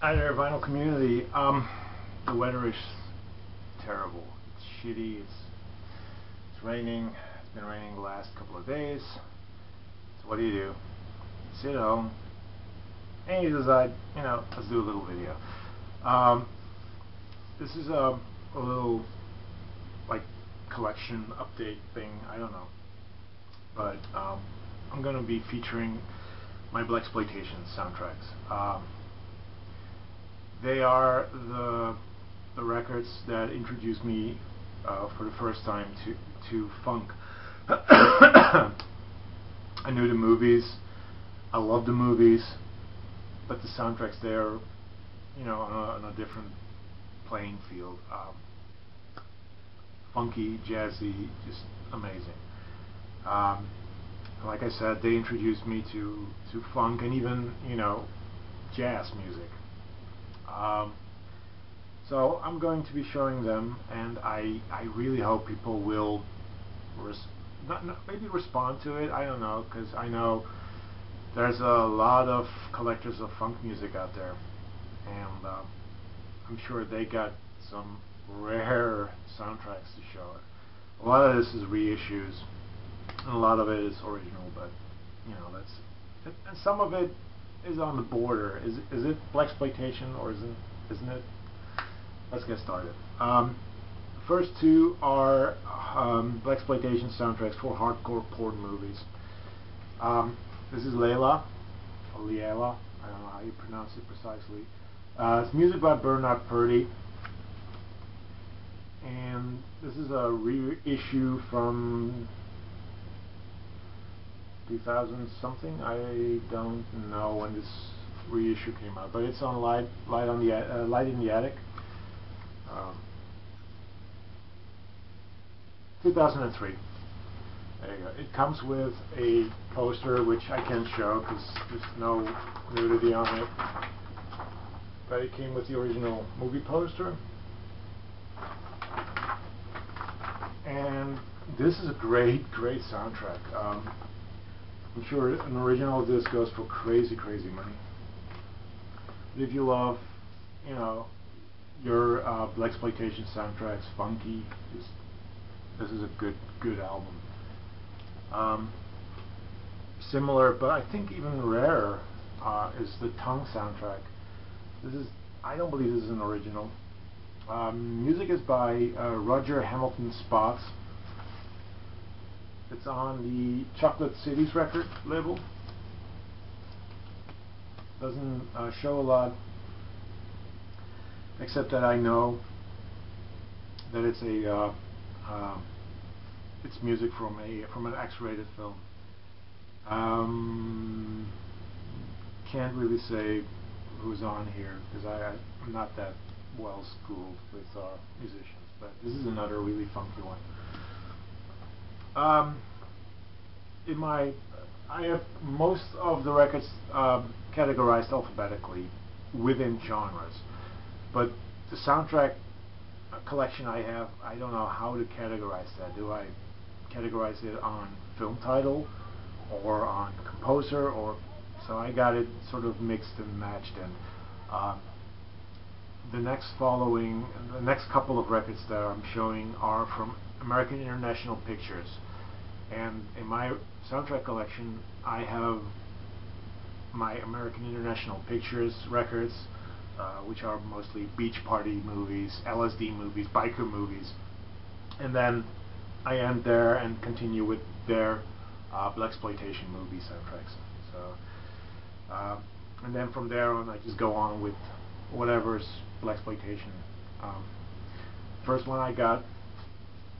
Hi there, vinyl community. Um, the weather is terrible. It's shitty. It's it's raining. It's been raining the last couple of days. So what do you do? Sit at home and you decide, you know, let's do a little video. Um, this is a, a little like collection update thing. I don't know, but um, I'm gonna be featuring my blaxploitation soundtracks. Um, they are the the records that introduced me uh, for the first time to to funk. I knew the movies. I love the movies, but the soundtracks there, you know, on a, on a different playing field. Um, funky, jazzy, just amazing. Um, like I said, they introduced me to to funk and even you know jazz music. Um, so I'm going to be showing them, and I I really hope people will res not, not maybe respond to it. I don't know because I know there's a lot of collectors of funk music out there, and um, I'm sure they got some rare soundtracks to show it. A lot of this is reissues, and a lot of it is original, but you know that's and some of it is on the border. Is is it black exploitation or isn't isn't it? Let's get started. Um, first two are um, blaxploitation soundtracks for hardcore porn movies. Um, this is Layla, or Liela, I don't know how you pronounce it precisely. Uh, it's music by Bernard Purdie. And this is a reissue from 2000 something. I don't know when this reissue came out, but it's on Light, Light on the uh, Light in the Attic. Um, 2003. There you go. It comes with a poster, which I can't show because there's no nudity on it. But it came with the original movie poster. And this is a great, great soundtrack. Um, I'm sure an original of this goes for crazy, crazy money. But if you love, you know, your uh, blaxploitation soundtracks, funky, just this is a good, good album. Um, similar, but I think even rarer, uh, is the Tongue soundtrack. This is, I don't believe this is an original. Um, music is by uh, Roger Hamilton Spotts. It's on the Chocolate Cities record label. Doesn't uh, show a lot, except that I know that it's a uh, uh, it's music from a from an X-rated film. Um, can't really say who's on here because I, I'm not that well schooled with uh, musicians, but this is another really funky one. Um, in my, I have most of the records um, categorized alphabetically within genres, but the soundtrack collection I have, I don't know how to categorize that. Do I categorize it on film title or on composer or so I got it sort of mixed and matched and um, the next following the next couple of records that I'm showing are from American International Pictures and in my soundtrack collection I have my American International Pictures records uh, which are mostly beach party movies, LSD movies, biker movies and then I end there and continue with their uh, blaxploitation movie soundtracks. So, uh, and then from there on, I just go on with whatever's blaxploitation. Um, first one I got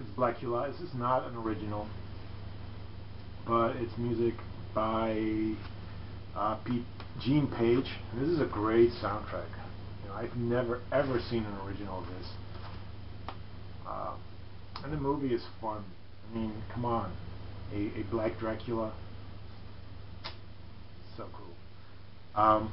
is Blacula. This is not an original, but it's music by uh, Pete Gene Page. And this is a great soundtrack. You know, I've never ever seen an original of this. Uh, and the movie is fun. I mean, come on. A, a Black Dracula. So cool. Um,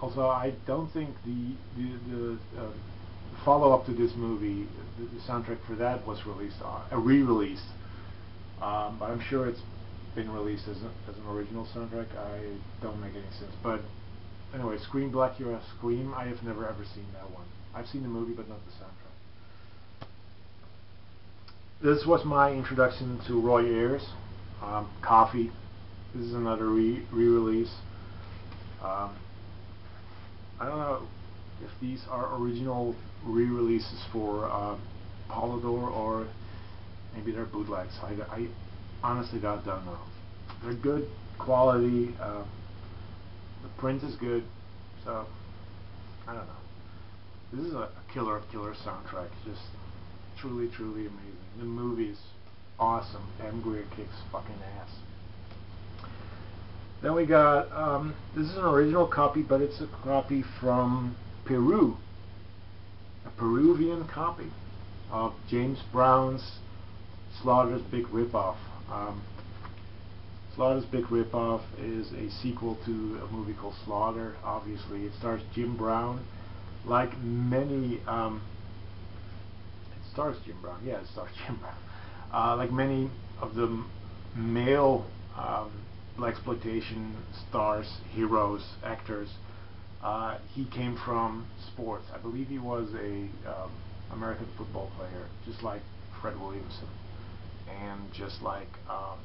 also, I don't think the the, the uh, follow-up to this movie, the, the, soundtrack for that was released, uh, a re-release. Um, but I'm sure it's been released as, a, as an original soundtrack. I don't make any sense. But anyway, Scream black Blacula Scream. I have never ever seen that one. I've seen the movie, but not the soundtrack. This was my introduction to Roy Ayers. Um, Coffy. This is another re re-release. Um, I don't know if these are original re-releases for uh, Polydor or maybe they're bootlegs. I, I honestly God don't know. They're good quality. Uh, the print is good, so I don't know. This is a killer, killer soundtrack. Just truly, truly amazing. The movie's awesome. Pam Grier kicks fucking ass. Then we got, um, this is an original copy, but it's a copy from Peru. A Peruvian copy of James Brown's Slaughter's Big Ripoff. Um, Slaughter's Big Ripoff is a sequel to a movie called Slaughter. Obviously, it stars Jim Brown. Like many, um, it stars Jim Brown. Yeah, it stars Jim Brown. Uh, like many of the male um, exploitation stars, heroes, actors, uh, he came from sports. I believe he was a um, American football player, just like Fred Williamson, and just like um,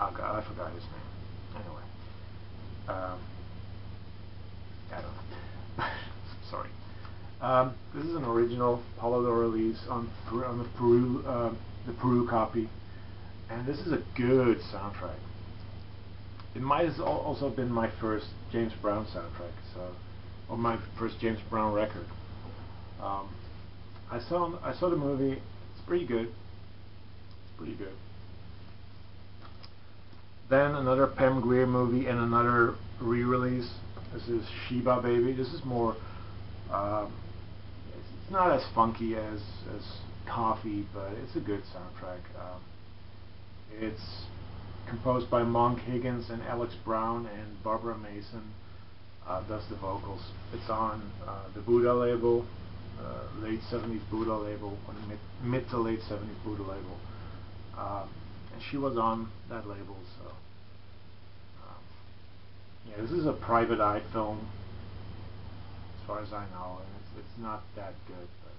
oh God, I forgot his name. Anyway, um, I don't know. Sorry. Um, this is an original Polydor release on on the Peru uh, the Peru copy, and this is a good soundtrack. It might have also been my first James Brown soundtrack, so or my first James Brown record. Um, I saw I saw the movie. It's pretty good. It's pretty good. Then another Pam Grier movie and another re-release. This is Sheba Baby. This is more. Um, it's not as funky as as Coffy, but it's a good soundtrack. Um, it's composed by Monk Higgins and Alex Brown, and Barbara Mason uh, does the vocals. It's on uh, the Buddah label, uh, late 70s Buddah label, or mid, mid to late 70s Buddah label. Um, and she was on that label, so. Um, yeah, this is a private eye film, as far as I know, and it's, it's not that good, but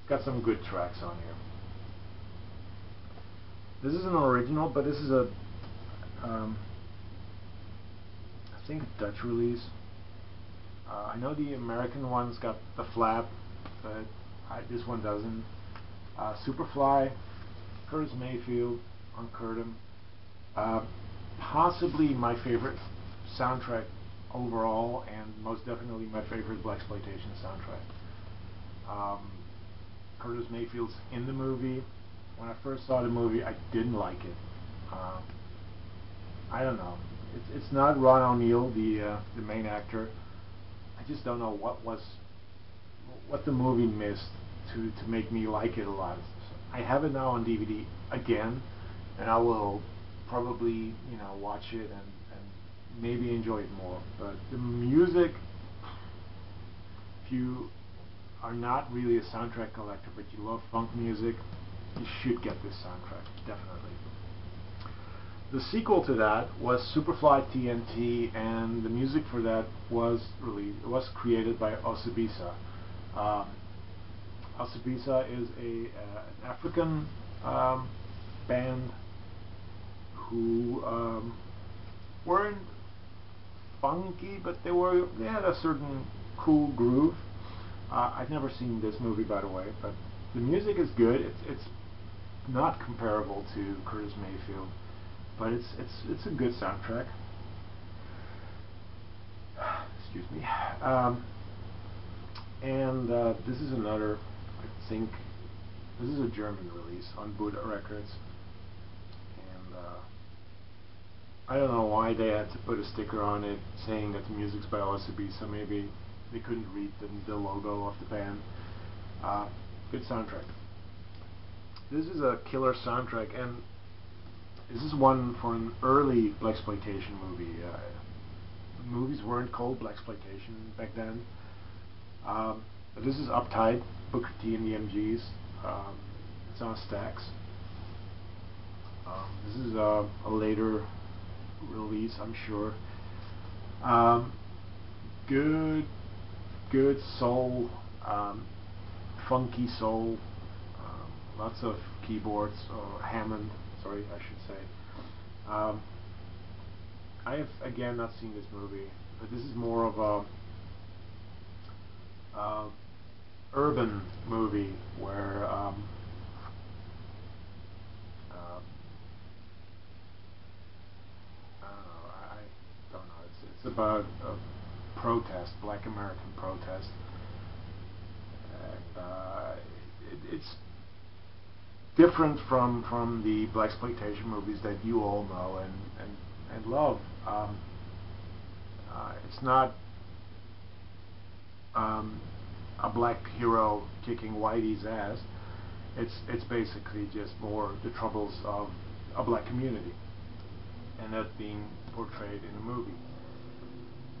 it's got some good tracks on here. This is an original, but this is a, um, I think Dutch release. Uh, I know the American one's got the flap, but I, this one doesn't. Uh, Superfly, Curtis Mayfield on Curtom. Uh, possibly my favorite soundtrack overall, and most definitely my favorite blaxploitation soundtrack. Um, Curtis Mayfield's in the movie. When I first saw the movie, I didn't like it. Uh, I don't know. It's it's not Ron O'Neal, the uh, the main actor. I just don't know what was what the movie missed to to make me like it a lot. I have it now on DVD again, and I will probably you know watch it and, and maybe enjoy it more. But the music, if you are not really a soundtrack collector, but you love funk music, you should get this soundtrack, definitely. The sequel to that was Superfly TNT, and the music for that was released, was created by Osibisa. Um, is a uh, an African um, band who um, weren't funky, but they were they had a certain cool groove. Uh, I've never seen this movie, by the way, but the music is good. It's it's not comparable to Curtis Mayfield, but it's it's it's a good soundtrack. Excuse me. Um, and uh, this is another, I think, this is a German release on Buddah Records, and uh, I don't know why they had to put a sticker on it saying that the music's by OSB, so maybe they couldn't read the, the logo of the band. Uh, good soundtrack. This is a killer soundtrack, and this is one for an early blaxploitation movie. Uh, movies weren't called blaxploitation back then. Um, this is Uptight, Booker T and the MGs. Um, it's on Stax. Um, this is a, a later release, I'm sure. Um, good, good soul, um, funky soul, um, lots of keyboards, or Hammond, sorry, I should say. I have again not seen this movie, but this is more of a uh, urban movie where um, uh, I don't know. It's it's about a protest, Black American protest, and uh, it, it's different from from the black exploitation movies that you all know and and, and love. Um, uh, it's not um, a black hero kicking Whitey's ass. It's it's basically just more the troubles of a black community, and that being portrayed in a movie.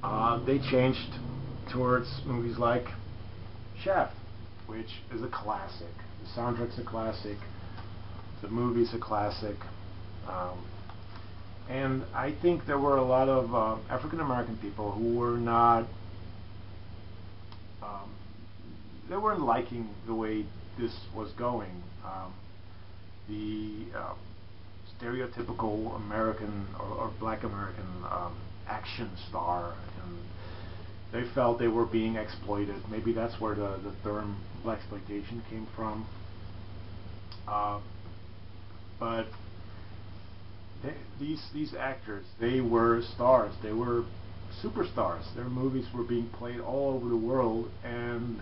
Uh, they changed towards movies like Shaft, which is a classic. The soundtrack's a classic. The movie's a classic. Um, and I think there were a lot of uh, African American people who were not, um, they weren't liking the way this was going. Um, the uh, stereotypical American or, or black American um, action star, and they felt they were being exploited. Maybe that's where the, the term black exploitation came from. Uh, but they, these these actors, they were stars. They were superstars. Their movies were being played all over the world, and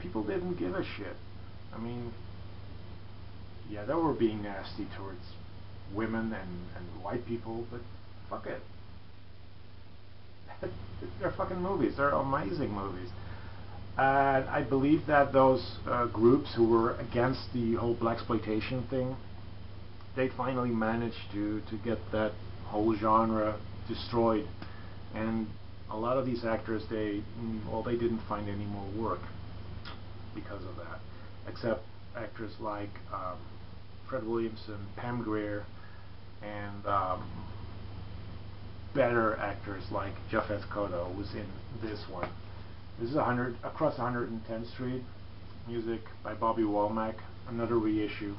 people didn't give a shit. I mean, yeah, they were being nasty towards women and, and white people, but fuck it. They're fucking movies. They're amazing movies. And I believe that those uh, groups who were against the whole black exploitation thing, they finally managed to to get that whole genre destroyed. And a lot of these actors, they well, they didn't find any more work because of that, except actors like um, Fred Williamson, Pam Grier, and um, better actors like Japhet Kotto was in this one. This is 100 across 110th Street. Music by Bobby Womack. Another reissue.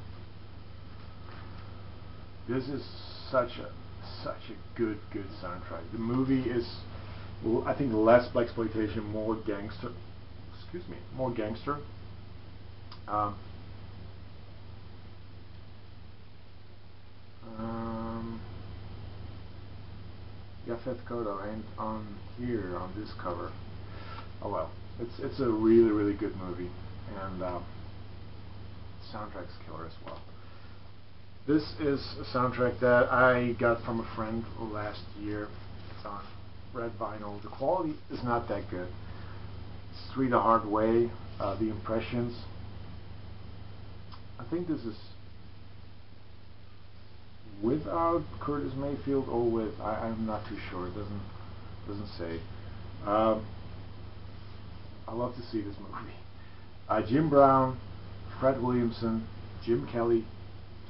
This is such a such a good good soundtrack. The movie is, I think, less black exploitation, more gangster. Excuse me, more gangster. Um, um, Japhet Kotto ain't on here on this cover. Oh well, it's it's a really really good movie, and um, soundtrack's killer as well. This is a soundtrack that I got from a friend last year. It's on red vinyl. The quality is not that good. It's Three the Hard Way, uh, The Impressions. I think this is without Curtis Mayfield or with I, am not too sure. It doesn't doesn't say. Um, I love to see this movie. Uh, Jim Brown, Fred Williamson, Jim Kelly.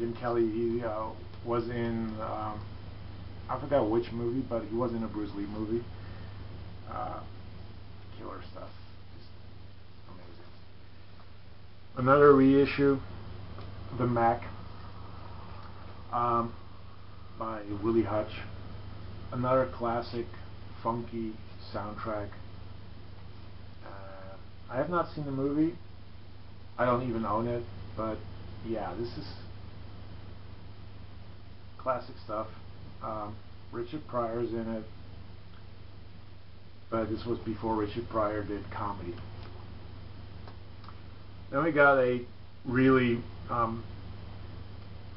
Jim Kelly he uh, was in um, I forgot which movie, but he was in a Bruce Lee movie. Uh, killer stuff, just amazing. Another reissue, The Mack, Um, by Willie Hutch. Another classic, funky soundtrack. Uh, I have not seen the movie. I don't even own it, but yeah, this is classic stuff. Um, Richard Pryor's in it, but this was before Richard Pryor did comedy. Then we got a really um,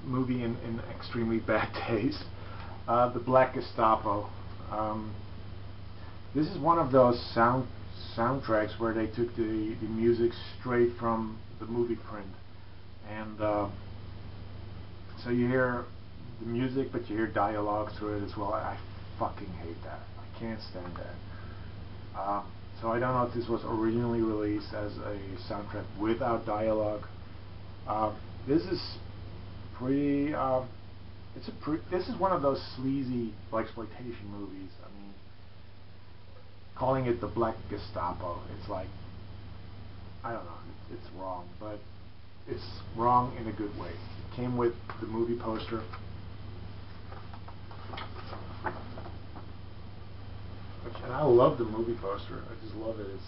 movie in, in extremely bad taste. Uh, the Black Gestapo. Um, this is one of those sound soundtracks where they took the, the music straight from the movie print. And uh, so you hear music, but you hear dialogue through it as well. I, fucking hate that. I can't stand that. Um, so I don't know if this was originally released as a soundtrack without dialogue. Uh, this is pretty uh, it's a pre- this is one of those sleazy exploitation movies. I mean, calling it the Black Gestapo, it's like I don't know, it's wrong, but it's wrong in a good way. It came with the movie poster. And I love the movie poster. I just love it. It's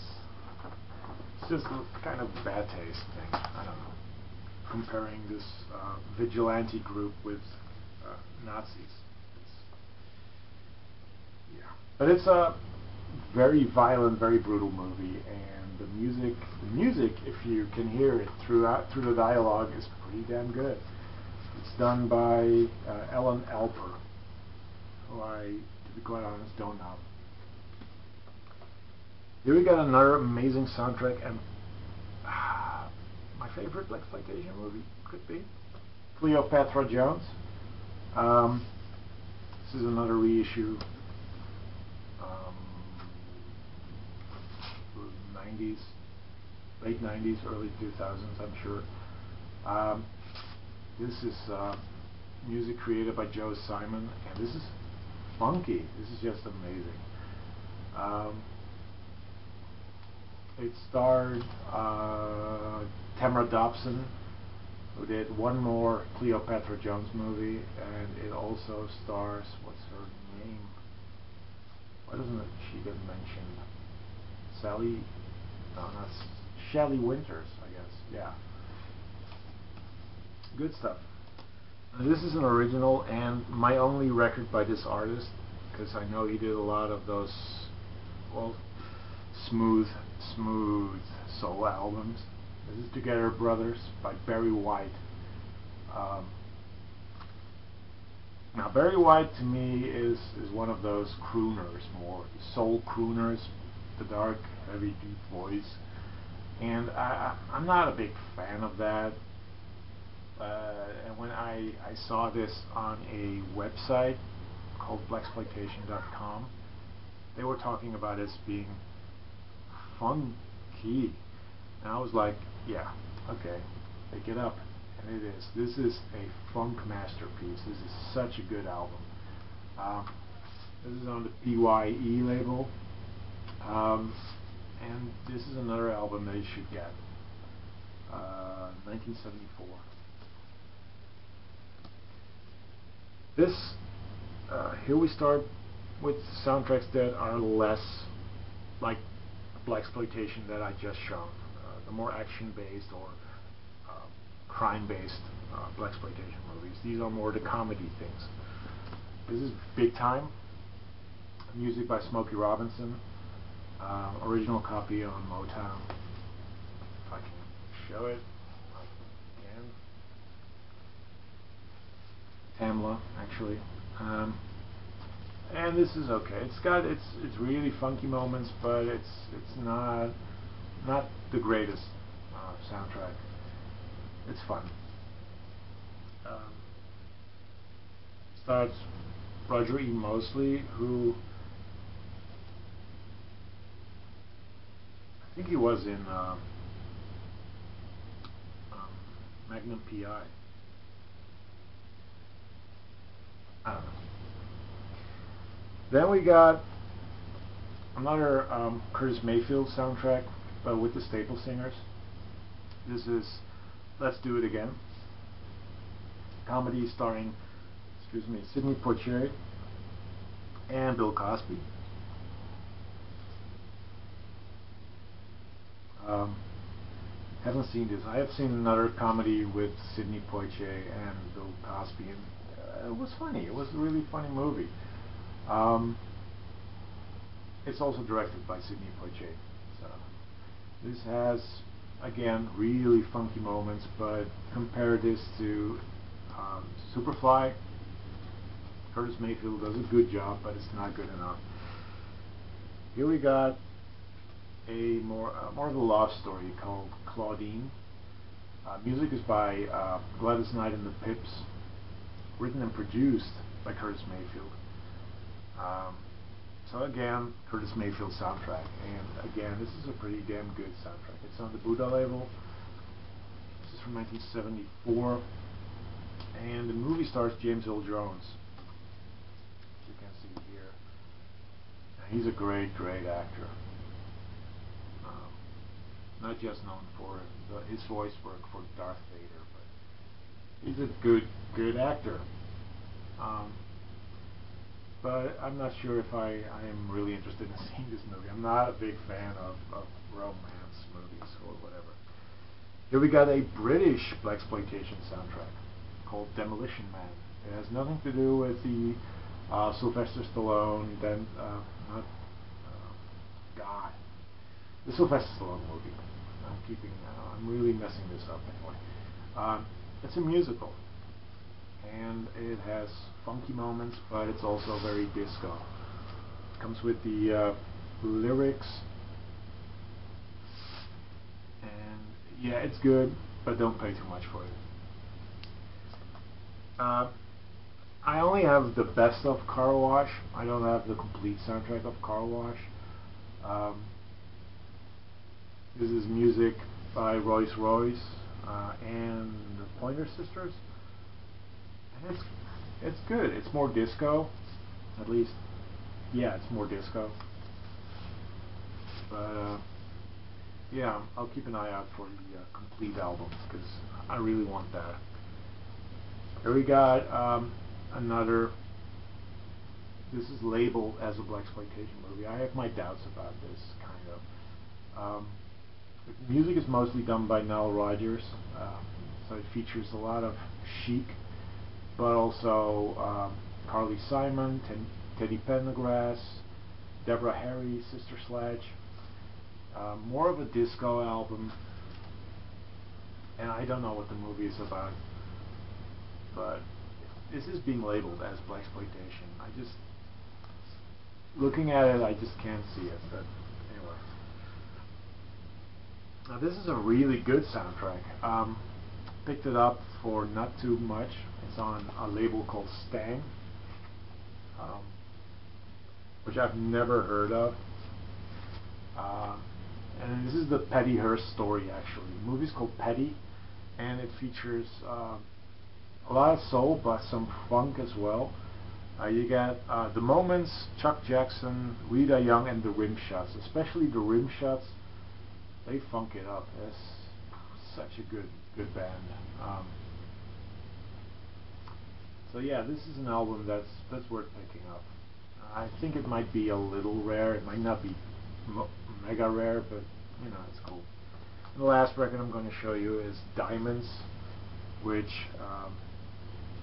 it's just kind of bad taste thing. I don't know. Comparing this uh, vigilante group with uh, Nazis. It's, yeah, but it's a very violent, very brutal movie, and the music, the music, if you can hear it throughout through the dialogue, is pretty damn good. It's done by uh, Ellen Alper, I, to be quite honest, don't know. Here we got another amazing soundtrack, and uh, my favorite blaxploitation movie could be Cleopatra Jones. Um, this is another reissue. Um, 90s, late 90s, early 2000s, I'm sure. Um, this is uh, music created by Joe Simon, and this is funky. This is just amazing. Um, it starred uh, Tamara Dobson, who did one more Cleopatra Jones movie, and it also stars what's her name? Why doesn't it, she get mentioned? Sally? No, not Shelley Winters, I guess. Yeah. Good stuff. This is an original and my only record by this artist, because I know he did a lot of those, well, smooth, smooth soul albums. This is Together Brothers by Barry White. Um, now Barry White to me is is one of those crooners, more soul crooners, the dark, heavy, deep voice, and I, I am not a big fan of that. Uh, and when I I saw this on a website called blaxploitation.com, they were talking about it as being funky and I was like, yeah, okay, pick it up. And it is. This is a funk masterpiece. This is such a good album. Um, this is on the PYE label. Um, and this is another album that you should get. Uh, 1974. This, uh, here we start with soundtracks that are less like black exploitation that I just shown the more action-based or uh, crime-based uh, exploitation movies. These are more the comedy things. This is Big Time, music by Smokey Robinson, uh, original copy on Motown. If I can show it, I can. Tamla, actually. Um, and this is okay. It's got it's it's really funky moments, but it's it's not not the greatest uh, soundtrack. It's fun. Um, stars Roger E. Mosley, who I think he was in uh, um, Magnum P.I. Don't know. Then we got another um, Curtis Mayfield soundtrack but with the Staple Singers. This is Let's Do It Again. Comedy starring, excuse me, Sidney Poitier and Bill Cosby. Um, haven't seen this. I have seen another comedy with Sidney Poitier and Bill Cosby, and it was funny. It was a really funny movie. Um, it's also directed by Sidney Poitier. So this has, again, really funky moments, but compare this to um, Superfly. Curtis Mayfield does a good job, but it's not good enough. Here we got a more uh, more of a love story called Claudine. Uh, music is by uh, Gladys Knight and the Pips, written and produced by Curtis Mayfield. Um, so again, Curtis Mayfield soundtrack. And again, this is a pretty damn good soundtrack. It's on the Buddah label. This is from 1974. and the movie stars James Earl Jones. As you can see here, he's a great, great actor. Um, not just known for his voice work for Darth Vader, he's a good, good actor. Um, but I'm not sure if I, I am really interested in seeing this movie. I'm not a big fan of, of romance movies or whatever. Here we got a British black exploitation soundtrack called Demolition Man. It has nothing to do with the uh, Sylvester Stallone, then uh, not uh, God, the Sylvester Stallone movie. I'm keeping, uh, I'm really messing this up anyway. Um, it's a musical and it has funky moments, but it's also very disco. It comes with the uh, lyrics, and yeah, it's good, but don't pay too much for it. Uh, I only have the best of Car Wash. I don't have the complete soundtrack of Car Wash. Um, this is music by Rose Royce uh, and the Pointer Sisters it's it's good. It's more disco, at least. Yeah, it's more disco. But uh, yeah, I'll keep an eye out for the uh, complete album because I really want that. Here we got um, another. This is labeled as a black exploitation movie. I have my doubts about this kind of. Um, music is mostly done by Nile Rodgers, uh, so it features a lot of chic but also um, Carly Simon, Ten Teddy Pendergrass, Deborah Harry, Sister Sledge. Uh, more of a disco album, and I don't know what the movie is about, but this is being labeled as blaxploitation. I just looking at it, I just can't see it. But now this is a really good soundtrack. Um, picked it up for not too much. It's on a label called Stang, um, which I've never heard of. Uh, and this is the Petty Hearst story, actually. The movie's called Petty, and it features uh, a lot of soul, but some funk as well. Uh, you get uh, the Moments, Chuck Jackson, Rita Young, and the Rim Shots. Especially the Rim Shots, they funk it up. It's such a good good band. Um, so yeah, this is an album that's that's worth picking up. I think it might be a little rare. It might not be mega rare, but you know it's cool. And the last record I'm going to show you is Diamonds, which um,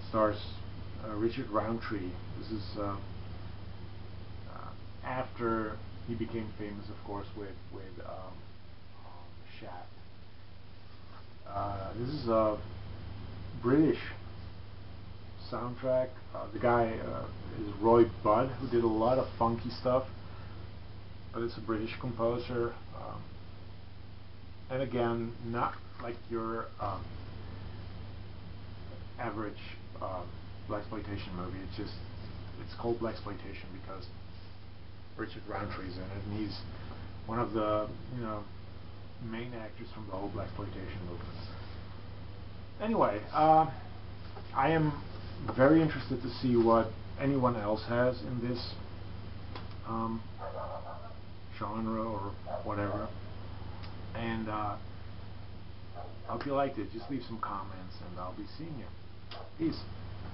stars uh, Richard Roundtree. This is uh, uh, after he became famous, of course, with with um, um, Shaft. Uh, this is a British soundtrack. Uh, the guy uh, is Roy Budd, who did a lot of funky stuff, but it's a British composer. Um, and again, not like your um, average uh, exploitation movie. It's just it's called blaxploitation because Richard Roundtree's in it, and he's one of the you know main actors from the whole blaxploitation movement. Anyway, uh, I am very interested to see what anyone else has in this um, genre or whatever. And uh, I hope you liked it. Just leave some comments and I'll be seeing you. Peace.